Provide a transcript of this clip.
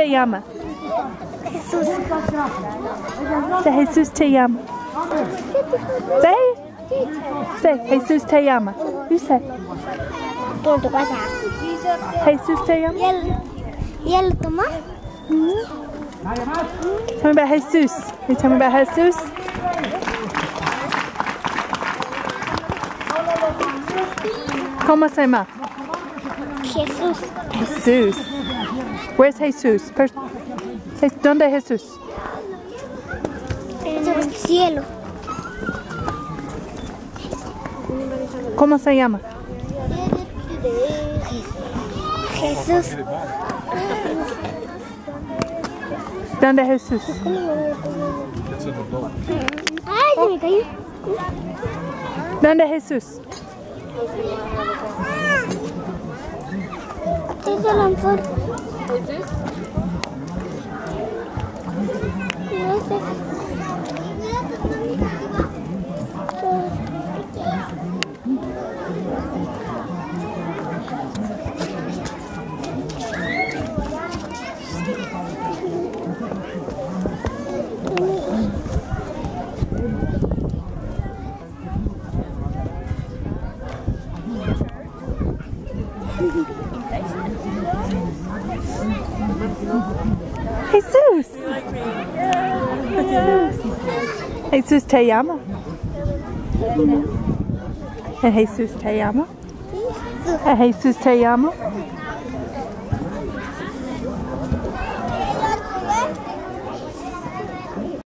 te llama? Jesús. Say, Jesus te llama. Say. Say, Jesus te llama. You say, Punto pasa. Jesus te llama. ¿Y él, ¿Y él toma? Tell me about Jesus. Can you tell me about Jesus? ¿Cómo se llama? Jesús. Jesús. Where's say, ¿Dónde es Jesús? En el cielo. ¿Cómo se llama? Jesús. ¿Dónde es Jesús? Ay, se me cayó. ¿Dónde es Jesús? Take a lamp. This? Iya, sé. Jesús. Jesús te llama. ¿Es Jesús te llama? ¿Es Jesús te llama?